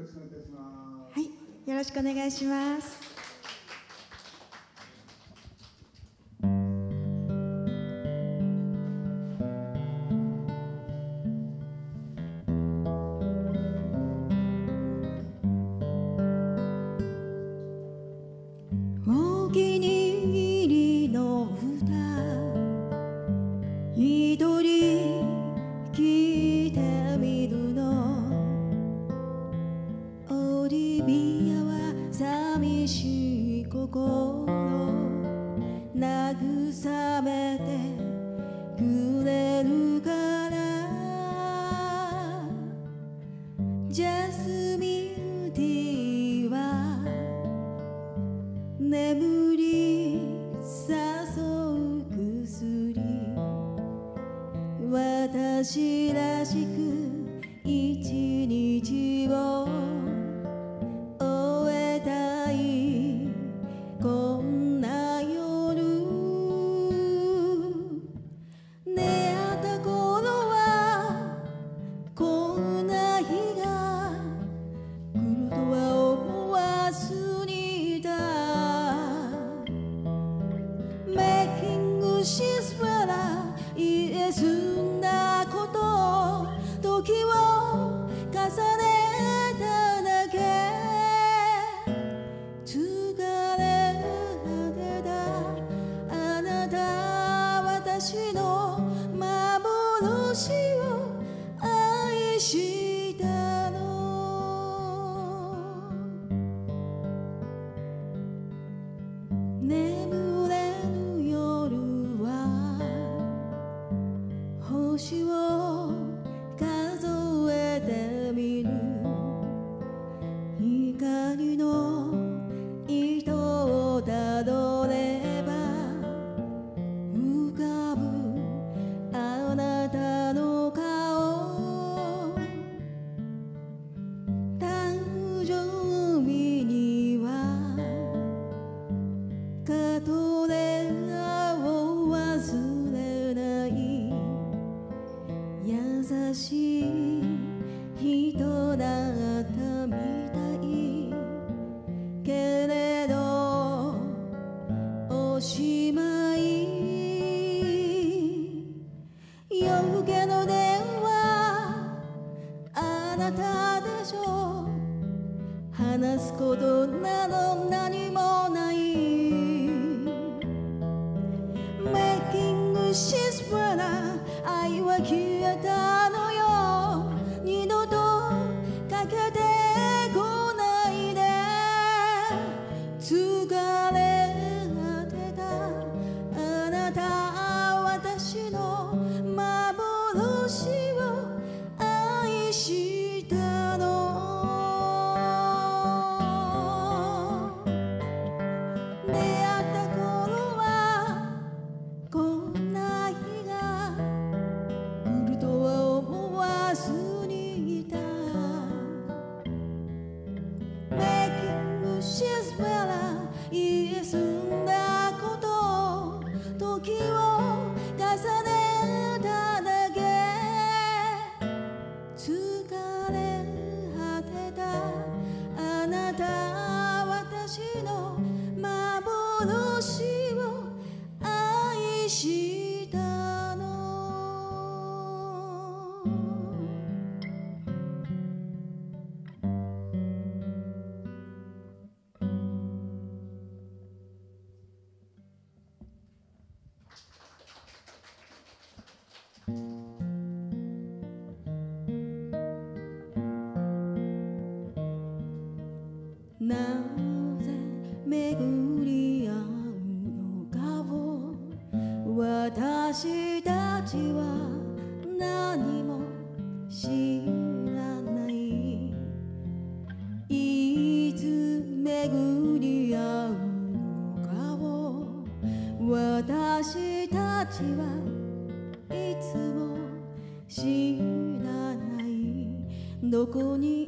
はい、よろしくお願いします。私たちは何も知らない。いつ巡り合うのかを私たちはいつも知らない。どこに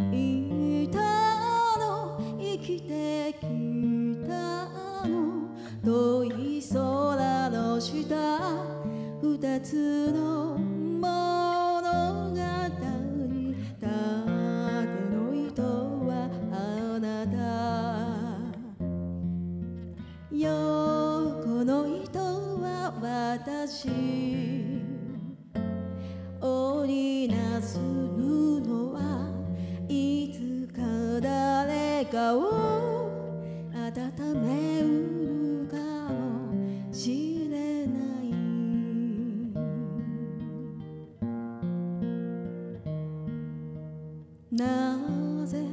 なぜ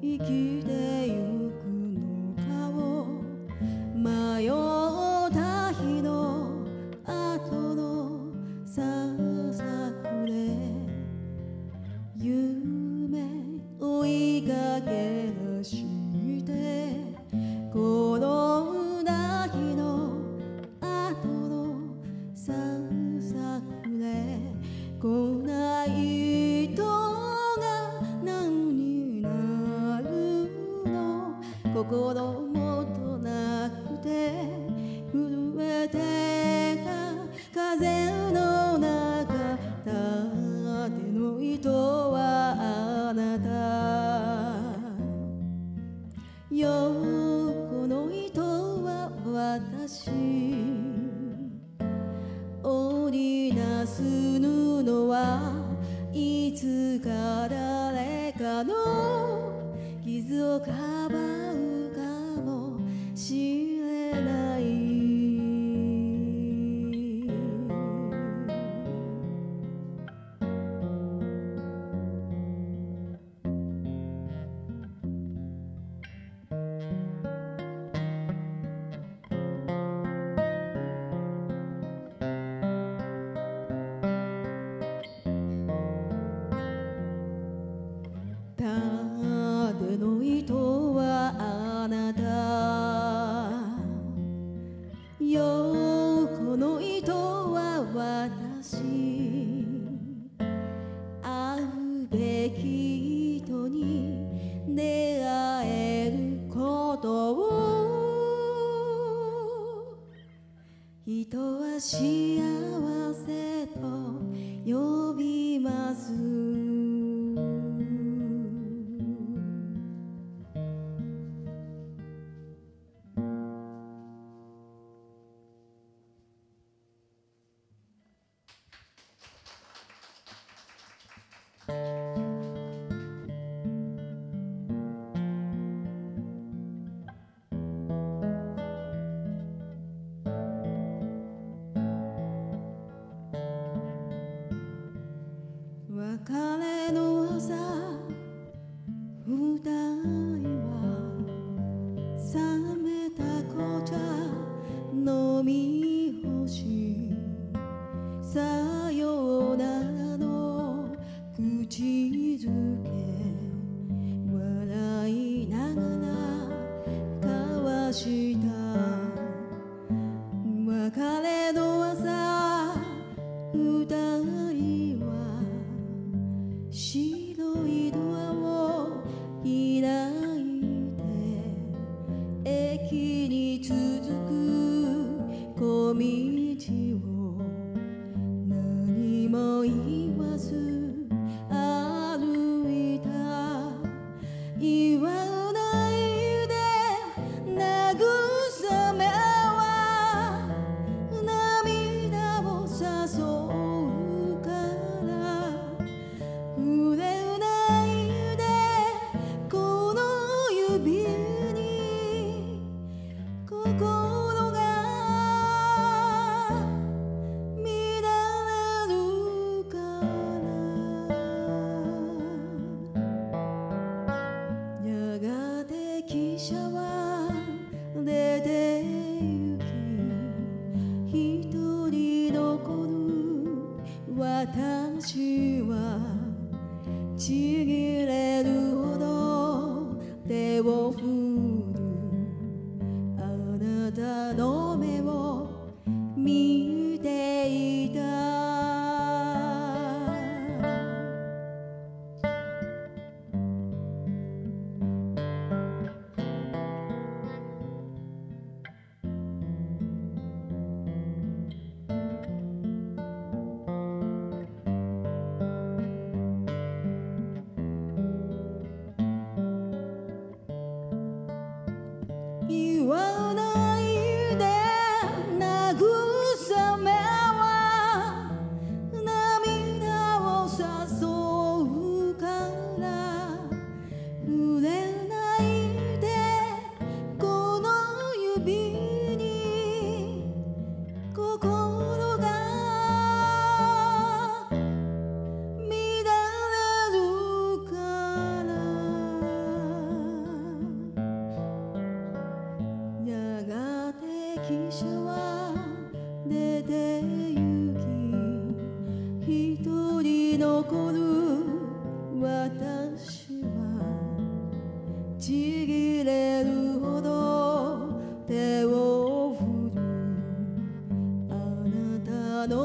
生きて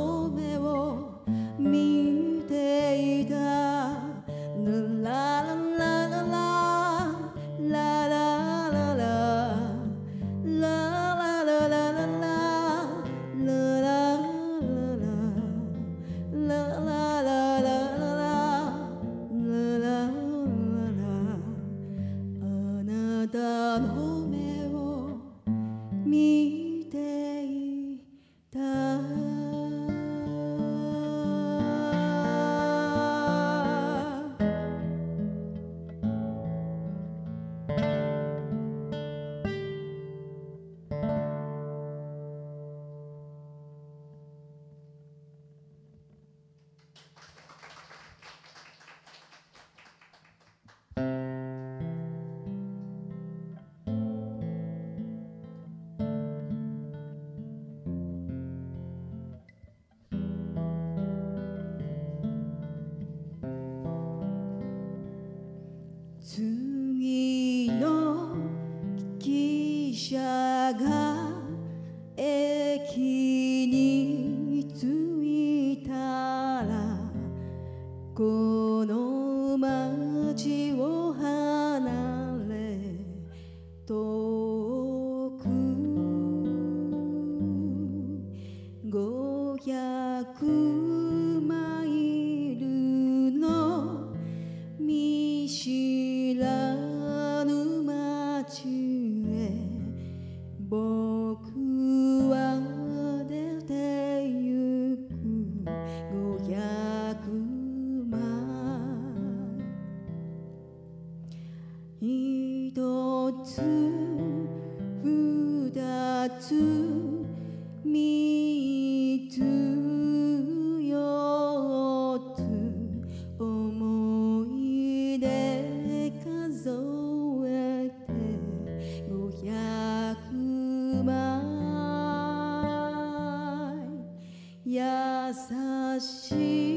moment 次の汽車が優しい。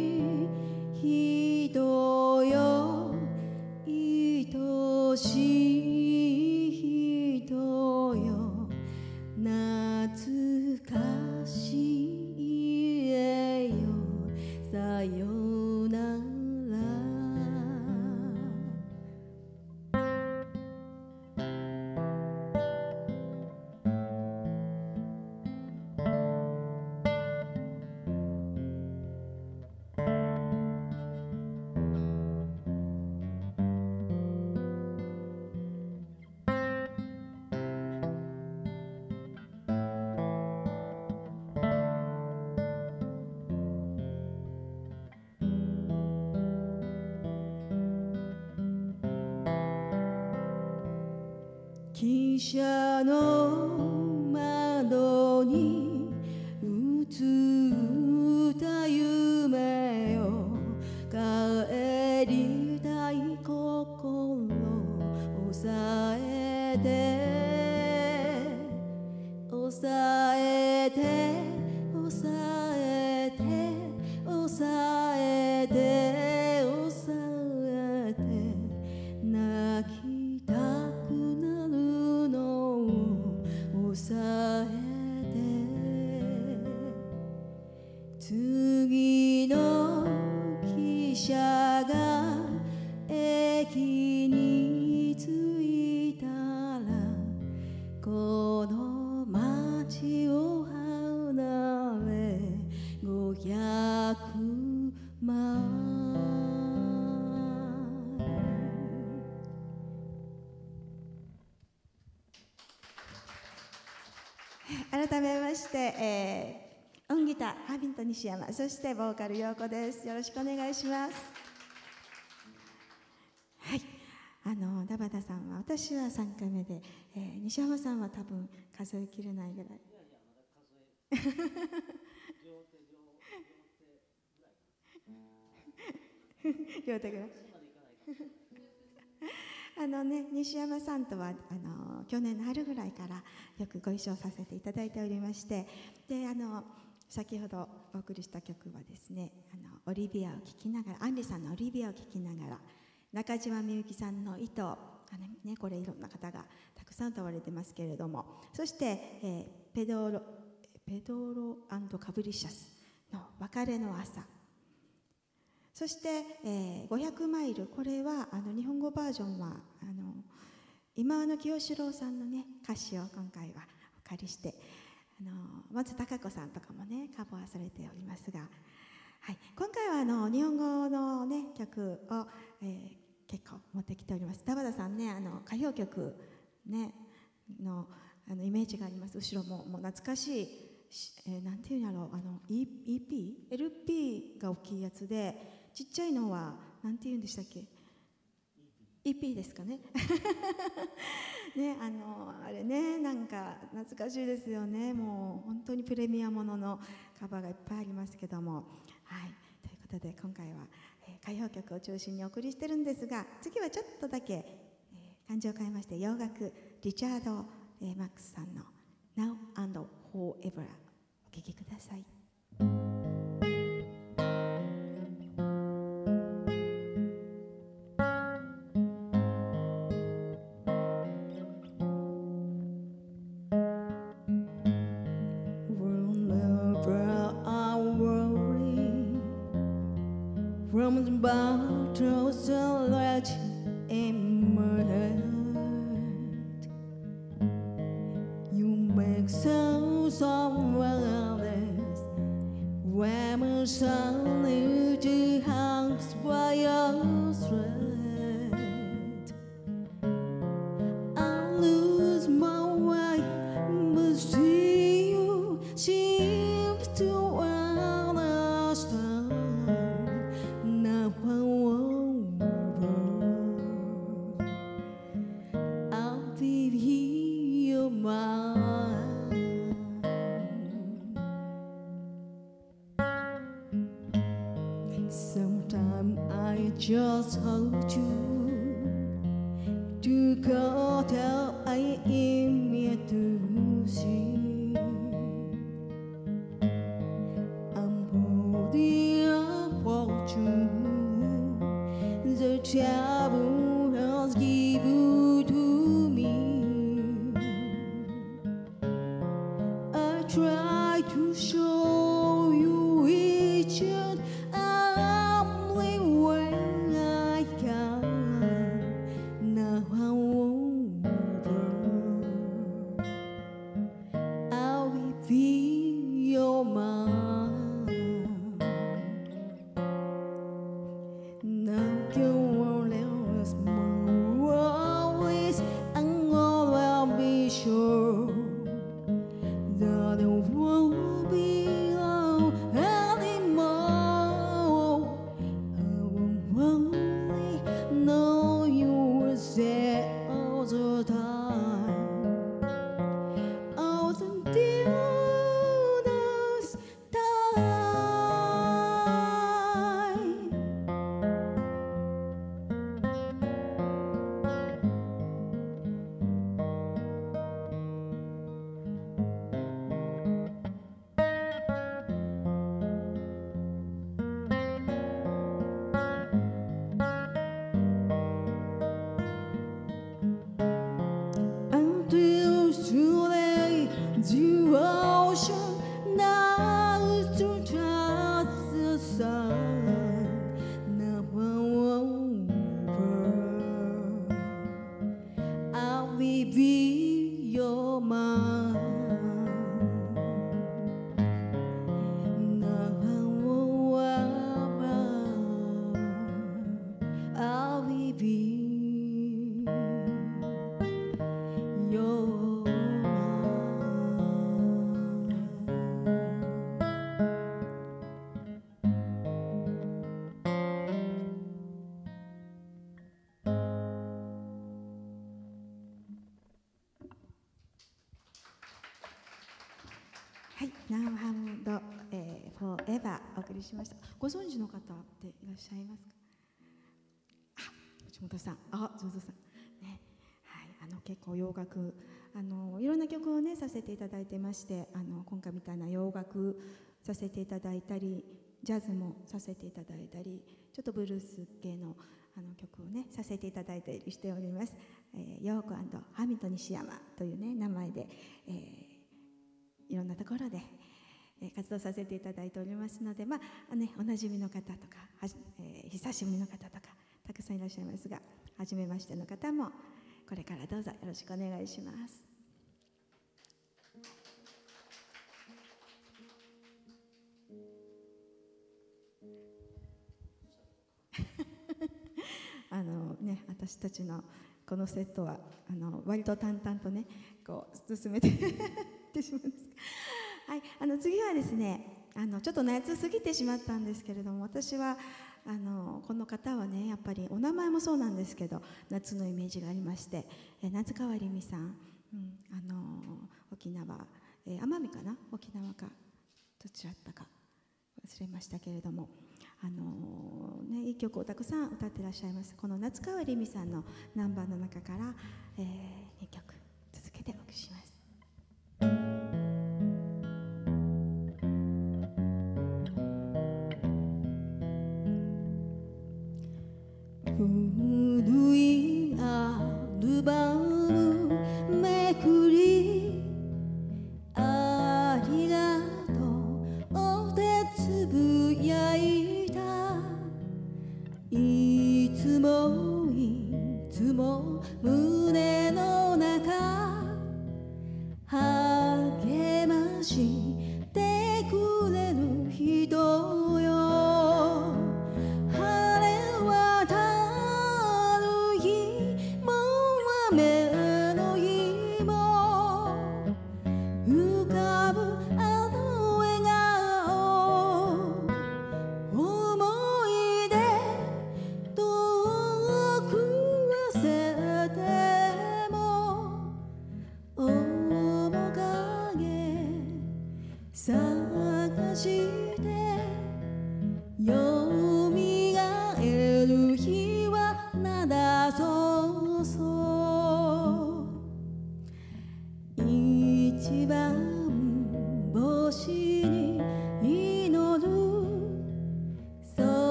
そしてボーカル陽子です。よろしくお願いします。はい。あのダバタさんは私は3回目で、えー西山さんは多分数えきれないぐらい。両手ぐらい。あのね西山さんとはあの去年の春ぐらいからよくご一緒させていただいておりまして。であの先ほどお送りした曲はですねあのオリビアを聴きながらアンリさんのオリビアを聴きながら中島みゆきさんの糸あの、ね、これいろんな方がたくさん歌われてますけれどもそして、えー、ペドロペドロカブリシャスの別れの朝。そして、えー、500マイルこれはあの日本語バージョンはあの今野清志郎さんのね歌詞を今回はお借りしてあの松たか子さんとかもねカバーされておりますが、はい、今回はあの日本語の、ね、曲を、えー、結構持ってきております。田畑さんねあの歌謡曲、ね、のあのイメージがあります。後ろももう懐かしい、えー、なんていうんやろう。あの EP? LP が大きいやつでちっちゃいのは何て言うんでしたっけ？EP ですかね。ねあのあれねなんか懐かしいですよね。もう本当にプレミアもののカバーがいっぱいありますけども。はい。ということで今回は、えー、歌謡曲を中心にお送りしてるんですが次はちょっとだけ、えー、感じを変えまして洋楽リチャード、えー、マックスさんの「Now and Forever」お聴きください。しゃいますか？あ内本さん。あ上手さん。ね。はい。あの結構洋楽あのいろんな曲をねさせていただいてましてあの今回みたいな洋楽させていただいたりジャズもさせていただいたりちょっとブルース系のあの曲をねさせていただいたりしております、えー、ヨーコハミト西山というね名前で、えー、いろんなところで、え、活動させていただいておりますのでまあねおなじみの方とかはじ、えー、久しぶりの方とかたくさんいらっしゃいますが初めましての方もこれからどうぞよろしくお願いします。あのね、私たちのこのセットはあの割と淡々とねこう進めて ってしまうんですはい、あの次はですねあのちょっと夏過ぎてしまったんですけれども私はあのこの方はねやっぱりお名前もそうなんですけど夏のイメージがありましてえ夏川りみさん、うん、あの沖縄、えー、奄美かな？沖縄か？どちらだったか？忘れましたけれどもあのね、いい曲をたくさん歌ってらっしゃいます。この夏川りみさんのナンバーの中から、えー、2曲。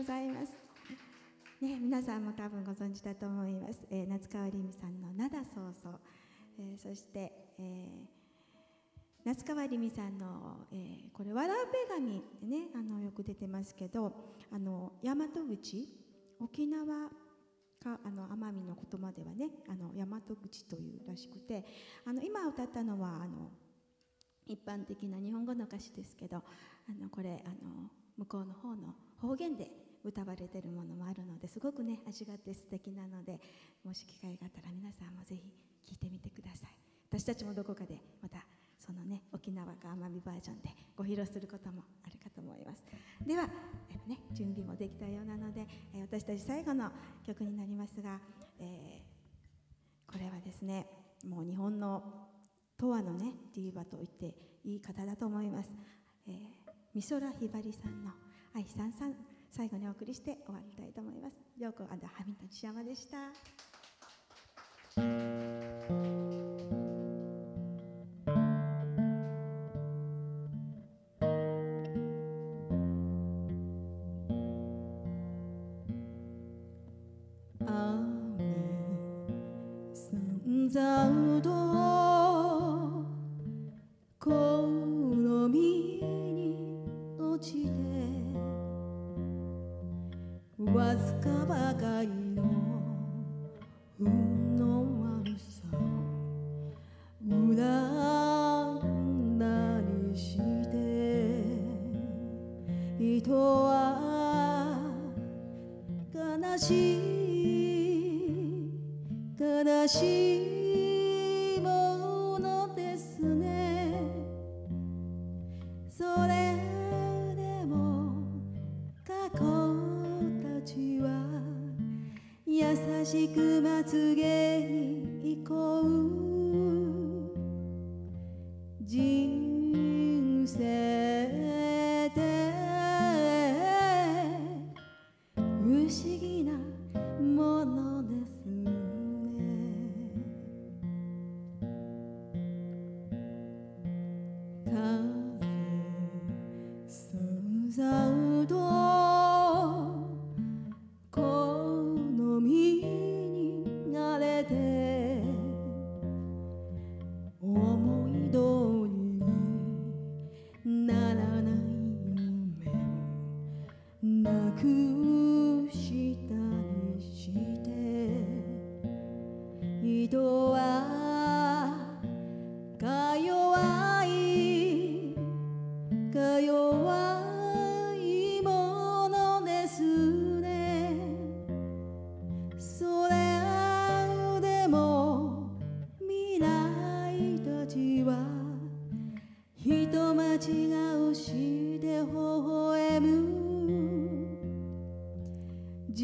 ございます。ね、皆さんも多分ご存知だと思います。えー夏川りみさんの「灘そうそう」えーそして、えー夏川りみさんの、えーこれ「わらべ神」でねあのよく出てますけどあの大和口沖縄かあの奄美の言葉ではねあの大和口というらしくてあの今歌ったのはあの一般的な日本語の歌詞ですけどあのこれあの向こうの方の方言で歌われてるものもあるのですごくね味があって素敵なのでもし機会があったら皆さんもぜひ聴いてみてください。私たちもどこかでまたそのね沖縄か奄美バージョンでご披露することもあるかと思います。では、えね、準備もできたようなので、え私たち最後の曲になりますが、えーこれはですねもう日本の永遠のねディーバと言っていい方だと思います、えー、美空ひばりさんの「愛さんさん」最後にお送りして終わりたいと思います。陽子ハミントン西山でした。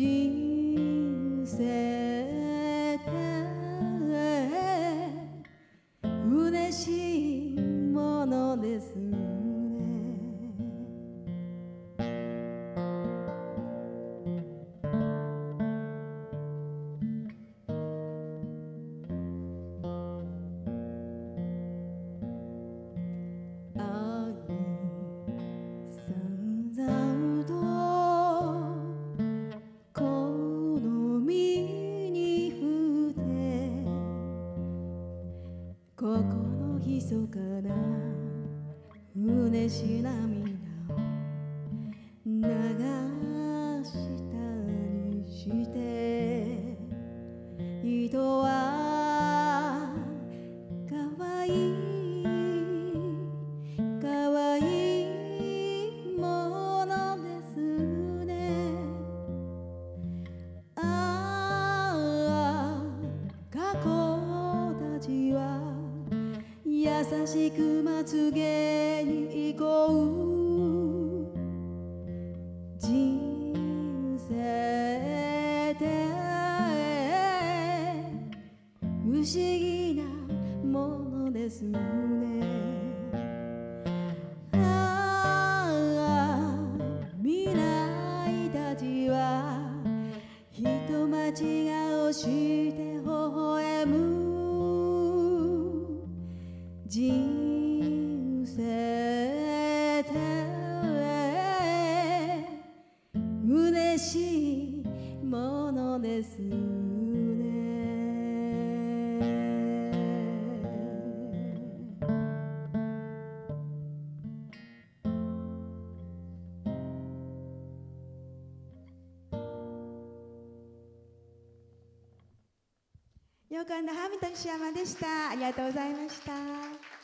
人生って優しくまつげに行こう。人生って不思議なものです。山でした。ありがとうございました。